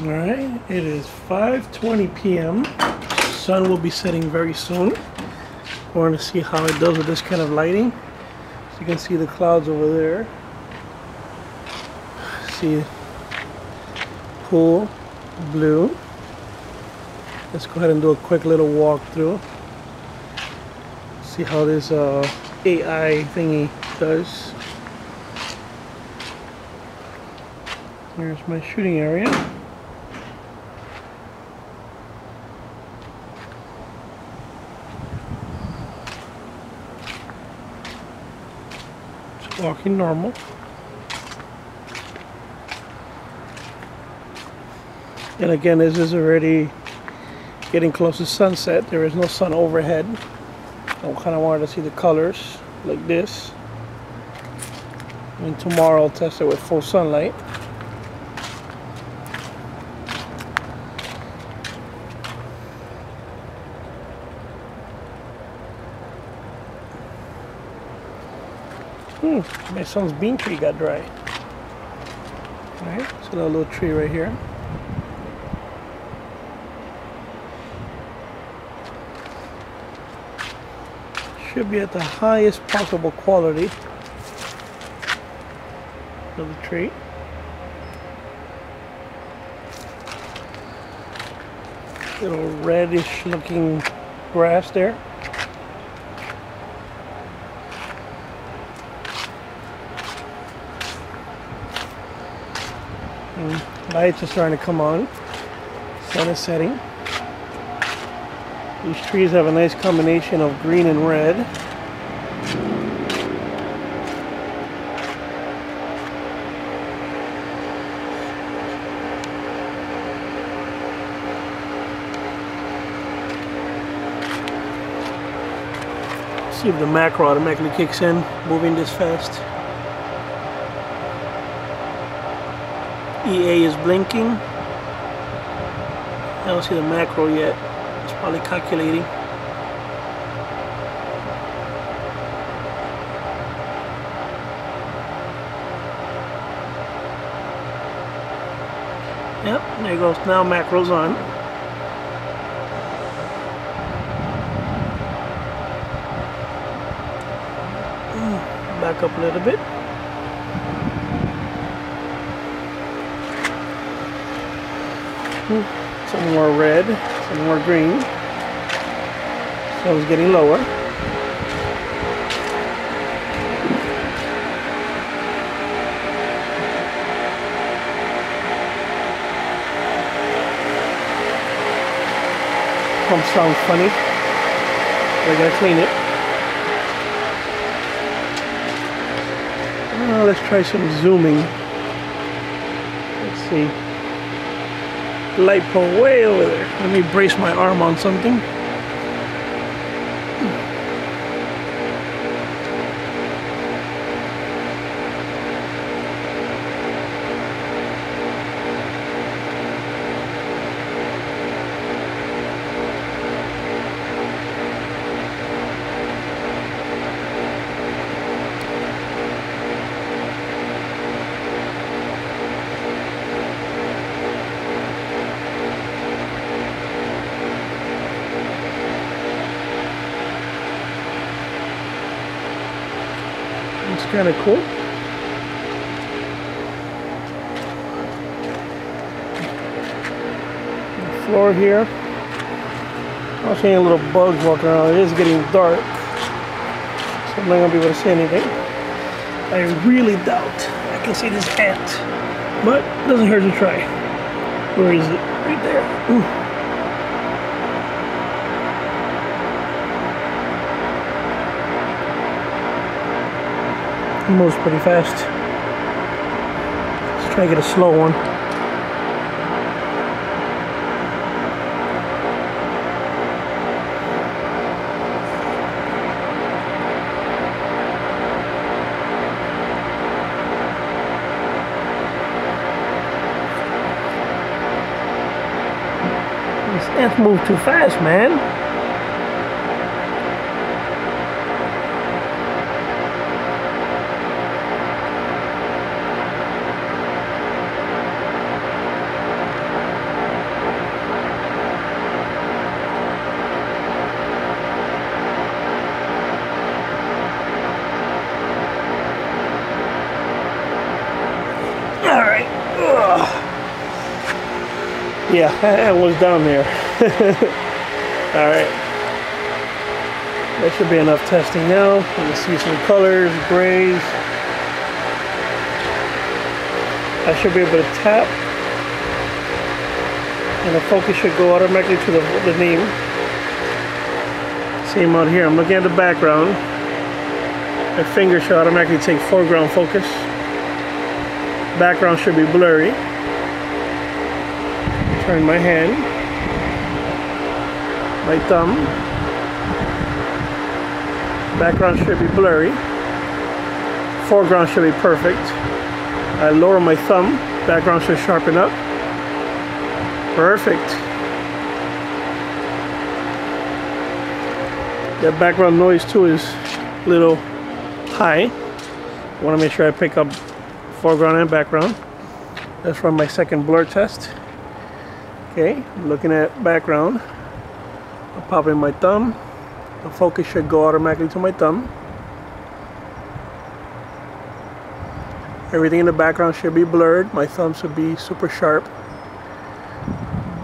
All right, it is 5:20 p.m. Sun will be setting very soon. Going to see how it does with this kind of lighting. So you can see the clouds over there. See pool blue. Let's go ahead and do a quick little walkthrough. See how this uh, AI thingy does. There's my shooting area. Walking normal. And again, this is already getting close to sunset. There is no sun overhead. I kind of wanted to see the colors like this. And tomorrow I'll test it with full sunlight. Hmm, my son's bean tree got dry. Alright, so that little tree right here. Should be at the highest possible quality of the tree. Little reddish looking grass there. And lights are starting to come on. Sun is setting. These trees have a nice combination of green and red. See if the macro automatically kicks in, moving this fast. EA is blinking. I don't see the macro yet. It's probably calculating. Yep, there goes. Now macro's on. Hmm, back up a little bit. Some more red, some more green. So it's getting lower. Pump sounds funny. We're gonna clean it. Uh, let's try some zooming. Let's see light pole way over there. Let me brace my arm on something. Kind of cool. The floor here. I'm seeing little bugs walking around. It is getting dark. So I'm not going to be able to see anything. I really doubt I can see this ant. But it doesn't hurt to try. Where is it? Right there. Ooh. Moves pretty fast. Let's try to get a slow one. Ants move too fast, man. Yeah, I was down there. All right. That should be enough testing now. You can see some colors, grays. I should be able to tap. And the focus should go automatically to the, the name. Same out here. I'm looking at the background. My finger should automatically take foreground focus. Background should be blurry. Turn my hand. My thumb. Background should be blurry. Foreground should be perfect. I lower my thumb. Background should sharpen up. Perfect. The background noise too is a little high. want to make sure I pick up foreground and background. Let's run my second blur test. Okay, looking at background. I'll pop in my thumb. The focus should go automatically to my thumb. Everything in the background should be blurred. My thumb should be super sharp.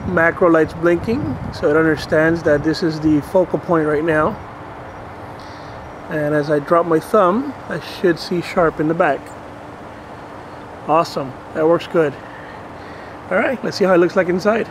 Macro lights blinking, so it understands that this is the focal point right now. And as I drop my thumb, I should see sharp in the back. Awesome, that works good. All right, let's see how it looks like inside.